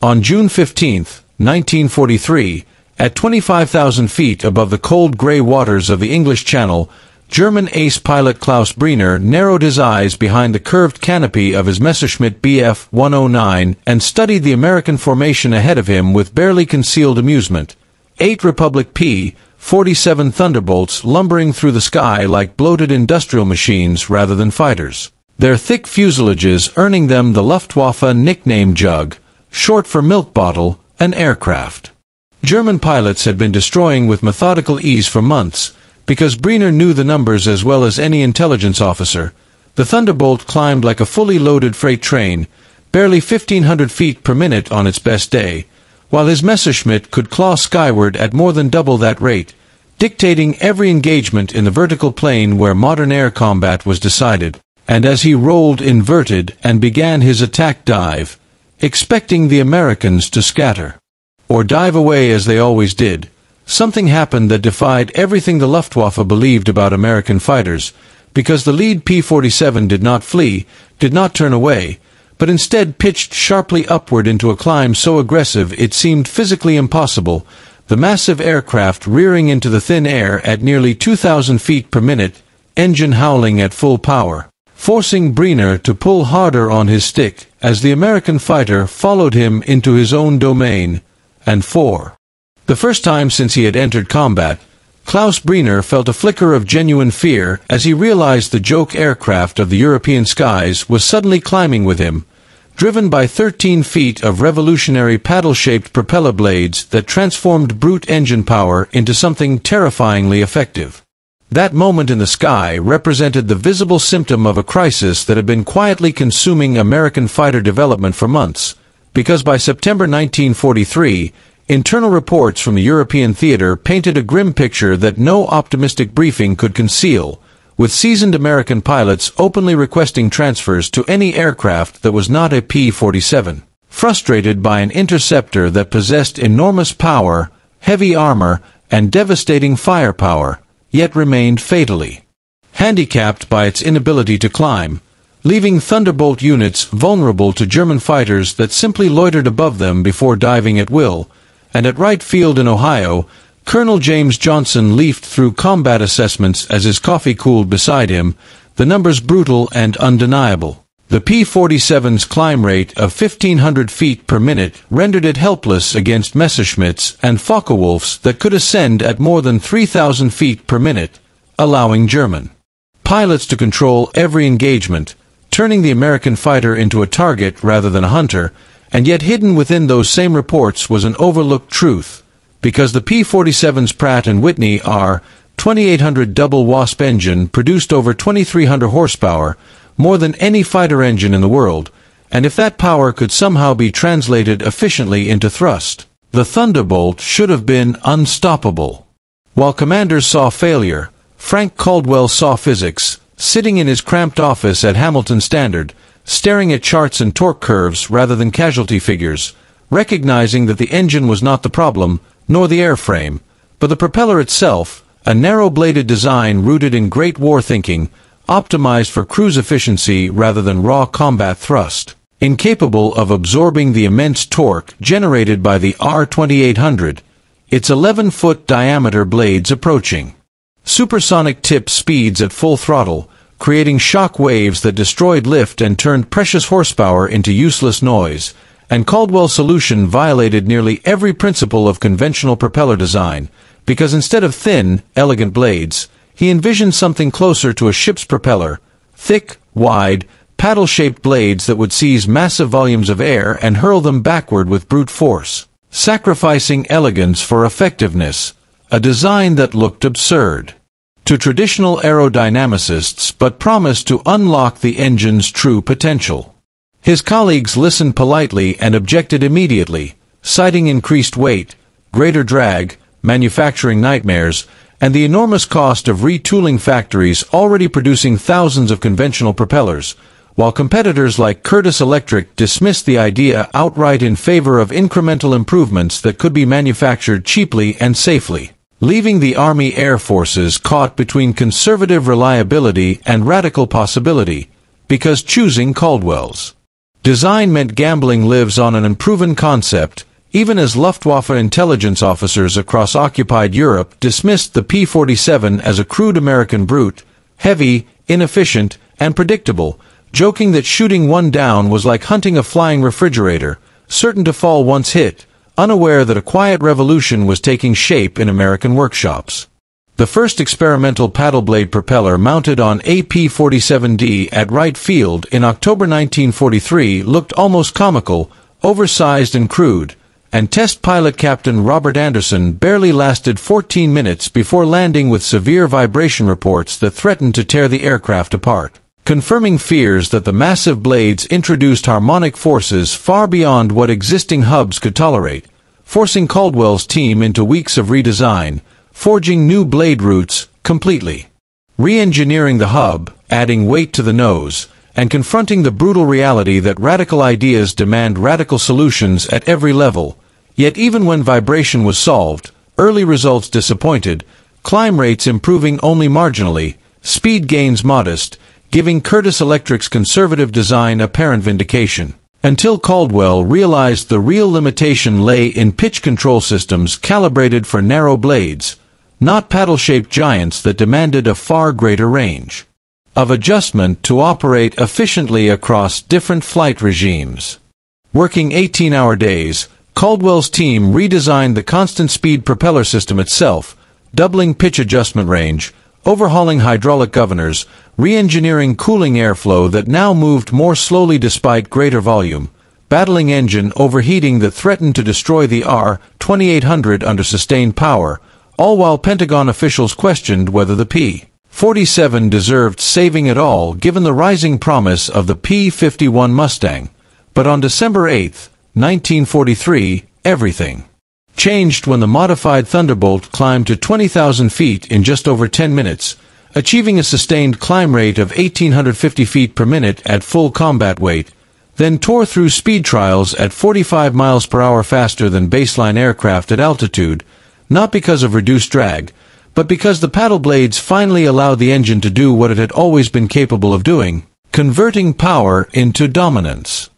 On June 15, 1943, at 25,000 feet above the cold gray waters of the English Channel, German ace pilot Klaus Briener narrowed his eyes behind the curved canopy of his Messerschmitt Bf 109 and studied the American formation ahead of him with barely concealed amusement. Eight Republic P 47 Thunderbolts lumbering through the sky like bloated industrial machines rather than fighters. Their thick fuselages earning them the Luftwaffe nickname Jug, short for milk bottle, an aircraft. German pilots had been destroying with methodical ease for months, because Briener knew the numbers as well as any intelligence officer, the Thunderbolt climbed like a fully loaded freight train, barely 1,500 feet per minute on its best day, while his Messerschmitt could claw skyward at more than double that rate, dictating every engagement in the vertical plane where modern air combat was decided. And as he rolled inverted and began his attack dive, expecting the Americans to scatter, or dive away as they always did, Something happened that defied everything the Luftwaffe believed about American fighters, because the lead P-47 did not flee, did not turn away, but instead pitched sharply upward into a climb so aggressive it seemed physically impossible, the massive aircraft rearing into the thin air at nearly 2,000 feet per minute, engine howling at full power, forcing Briener to pull harder on his stick as the American fighter followed him into his own domain, and four. The first time since he had entered combat, Klaus Briener felt a flicker of genuine fear as he realized the joke aircraft of the European skies was suddenly climbing with him, driven by 13 feet of revolutionary paddle-shaped propeller blades that transformed brute engine power into something terrifyingly effective. That moment in the sky represented the visible symptom of a crisis that had been quietly consuming American fighter development for months, because by September 1943, Internal reports from the European theater painted a grim picture that no optimistic briefing could conceal, with seasoned American pilots openly requesting transfers to any aircraft that was not a P-47. Frustrated by an interceptor that possessed enormous power, heavy armor, and devastating firepower, yet remained fatally handicapped by its inability to climb, leaving Thunderbolt units vulnerable to German fighters that simply loitered above them before diving at will, and at Wright Field in Ohio, Colonel James Johnson leafed through combat assessments as his coffee cooled beside him, the numbers brutal and undeniable. The P-47's climb rate of 1,500 feet per minute rendered it helpless against Messerschmitts and Focke-Wulfs that could ascend at more than 3,000 feet per minute, allowing German pilots to control every engagement, turning the American fighter into a target rather than a hunter, and yet hidden within those same reports was an overlooked truth, because the P-47's Pratt & Whitney are 2800 double Wasp engine produced over 2300 horsepower, more than any fighter engine in the world, and if that power could somehow be translated efficiently into thrust, the Thunderbolt should have been unstoppable. While commanders saw failure, Frank Caldwell saw physics, sitting in his cramped office at Hamilton Standard, staring at charts and torque curves rather than casualty figures, recognizing that the engine was not the problem, nor the airframe, but the propeller itself, a narrow-bladed design rooted in Great War thinking, optimized for cruise efficiency rather than raw combat thrust, incapable of absorbing the immense torque generated by the R2800, its 11-foot diameter blades approaching. Supersonic tip speeds at full throttle, creating shock waves that destroyed lift and turned precious horsepower into useless noise, and Caldwell's solution violated nearly every principle of conventional propeller design, because instead of thin, elegant blades, he envisioned something closer to a ship's propeller, thick, wide, paddle-shaped blades that would seize massive volumes of air and hurl them backward with brute force, sacrificing elegance for effectiveness, a design that looked absurd to traditional aerodynamicists but promised to unlock the engine's true potential. His colleagues listened politely and objected immediately, citing increased weight, greater drag, manufacturing nightmares, and the enormous cost of retooling factories already producing thousands of conventional propellers, while competitors like Curtiss Electric dismissed the idea outright in favor of incremental improvements that could be manufactured cheaply and safely leaving the Army Air Forces caught between conservative reliability and radical possibility, because choosing Caldwell's. Design meant gambling lives on an unproven concept, even as Luftwaffe intelligence officers across occupied Europe dismissed the P-47 as a crude American brute, heavy, inefficient, and predictable, joking that shooting one down was like hunting a flying refrigerator, certain to fall once hit, unaware that a quiet revolution was taking shape in American workshops. The first experimental paddle blade propeller mounted on a P-47D at Wright Field in October 1943 looked almost comical, oversized and crude, and test pilot Captain Robert Anderson barely lasted 14 minutes before landing with severe vibration reports that threatened to tear the aircraft apart confirming fears that the massive blades introduced harmonic forces far beyond what existing hubs could tolerate, forcing Caldwell's team into weeks of redesign, forging new blade roots completely. Re-engineering the hub, adding weight to the nose, and confronting the brutal reality that radical ideas demand radical solutions at every level. Yet even when vibration was solved, early results disappointed, climb rates improving only marginally, speed gains modest, giving Curtiss Electric's conservative design apparent vindication. Until Caldwell realized the real limitation lay in pitch control systems calibrated for narrow blades, not paddle-shaped giants that demanded a far greater range of adjustment to operate efficiently across different flight regimes. Working 18-hour days, Caldwell's team redesigned the constant speed propeller system itself, doubling pitch adjustment range, overhauling hydraulic governors, re-engineering cooling airflow that now moved more slowly despite greater volume, battling engine overheating that threatened to destroy the R-2800 under sustained power, all while Pentagon officials questioned whether the P-47 deserved saving at all given the rising promise of the P-51 Mustang. But on December 8, 1943, everything changed when the modified Thunderbolt climbed to 20,000 feet in just over 10 minutes, achieving a sustained climb rate of 1,850 feet per minute at full combat weight, then tore through speed trials at 45 miles per hour faster than baseline aircraft at altitude, not because of reduced drag, but because the paddle blades finally allowed the engine to do what it had always been capable of doing, converting power into dominance.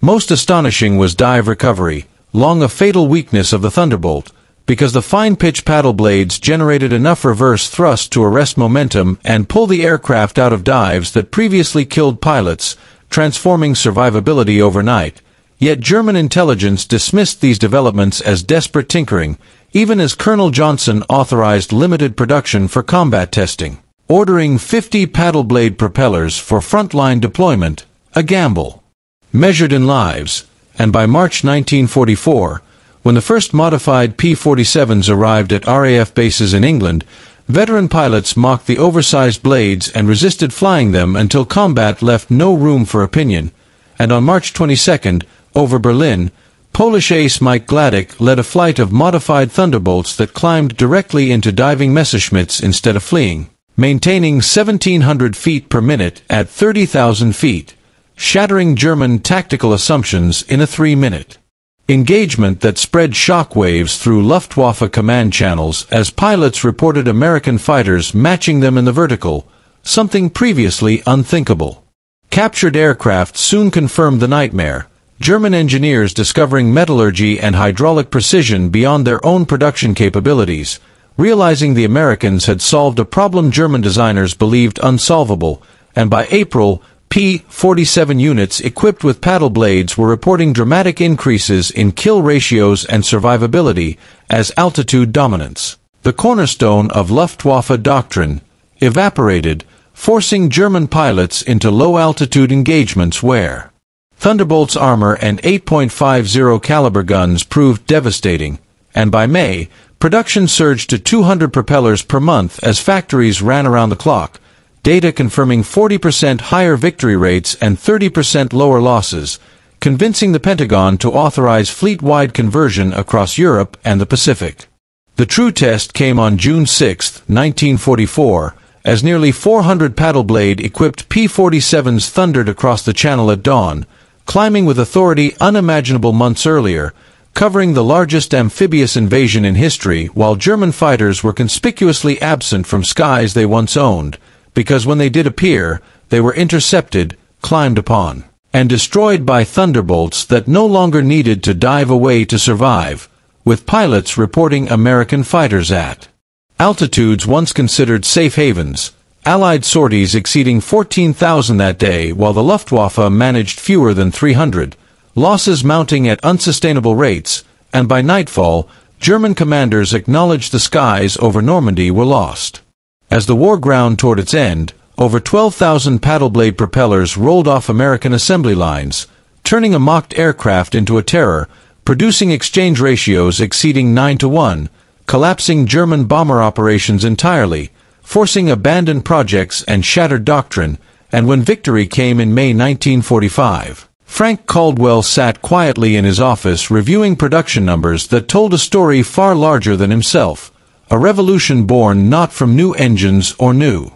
Most astonishing was dive recovery, long a fatal weakness of the Thunderbolt, because the fine-pitch paddle blades generated enough reverse thrust to arrest momentum and pull the aircraft out of dives that previously killed pilots, transforming survivability overnight. Yet German intelligence dismissed these developments as desperate tinkering, even as Colonel Johnson authorized limited production for combat testing, ordering 50 paddle blade propellers for frontline deployment, a gamble. Measured in lives, and by March 1944, when the first modified P-47s arrived at RAF bases in England, veteran pilots mocked the oversized blades and resisted flying them until combat left no room for opinion, and on March 22, over Berlin, Polish ace Mike Gladych led a flight of modified Thunderbolts that climbed directly into diving Messerschmitts instead of fleeing, maintaining 1,700 feet per minute at 30,000 feet shattering German tactical assumptions in a three-minute engagement that spread shockwaves through Luftwaffe command channels as pilots reported American fighters matching them in the vertical, something previously unthinkable. Captured aircraft soon confirmed the nightmare, German engineers discovering metallurgy and hydraulic precision beyond their own production capabilities, realizing the Americans had solved a problem German designers believed unsolvable, and by April, P-47 units equipped with paddle blades were reporting dramatic increases in kill ratios and survivability as altitude dominance. The cornerstone of Luftwaffe doctrine evaporated, forcing German pilots into low-altitude engagements where Thunderbolt's armor and 8.50 caliber guns proved devastating, and by May, production surged to 200 propellers per month as factories ran around the clock, data confirming 40% higher victory rates and 30% lower losses, convincing the Pentagon to authorize fleet-wide conversion across Europe and the Pacific. The true test came on June 6, 1944, as nearly 400 paddle blade-equipped P-47s thundered across the channel at dawn, climbing with authority unimaginable months earlier, covering the largest amphibious invasion in history while German fighters were conspicuously absent from skies they once owned, because when they did appear, they were intercepted, climbed upon, and destroyed by thunderbolts that no longer needed to dive away to survive, with pilots reporting American fighters at altitudes once considered safe havens, Allied sorties exceeding 14,000 that day while the Luftwaffe managed fewer than 300, losses mounting at unsustainable rates, and by nightfall, German commanders acknowledged the skies over Normandy were lost. As the war ground toward its end, over 12,000 paddle-blade propellers rolled off American assembly lines, turning a mocked aircraft into a terror, producing exchange ratios exceeding 9 to 1, collapsing German bomber operations entirely, forcing abandoned projects and shattered doctrine, and when victory came in May 1945, Frank Caldwell sat quietly in his office reviewing production numbers that told a story far larger than himself, a revolution born not from new engines or new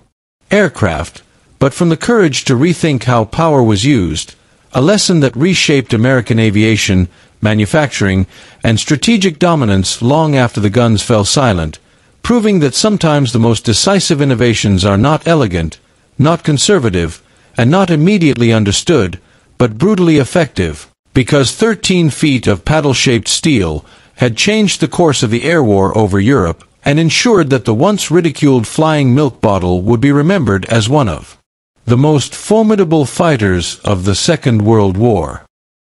aircraft, but from the courage to rethink how power was used, a lesson that reshaped American aviation, manufacturing, and strategic dominance long after the guns fell silent, proving that sometimes the most decisive innovations are not elegant, not conservative, and not immediately understood, but brutally effective, because 13 feet of paddle-shaped steel had changed the course of the air war over Europe and ensured that the once ridiculed flying milk bottle would be remembered as one of the most formidable fighters of the Second World War.